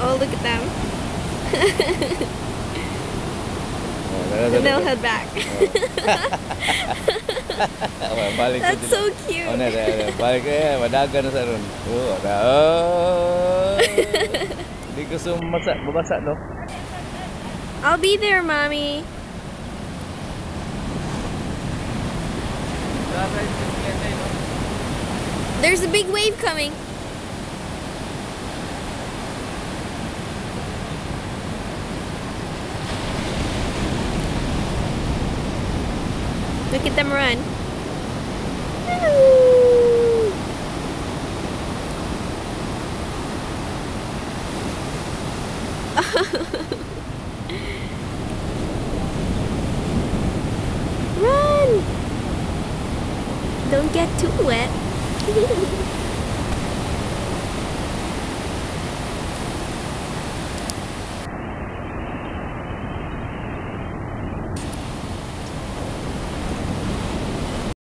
Oh, look at them. Oh, And they'll head back. Oh, That's so cute. Oh, na, na. Balik eh, madagan na sa ron. Oh, na. Oh. Hindi gusto masa, mabasa, no? I'll be there, mommy. There's a big wave coming. Look at them run. Run! Don't get too wet.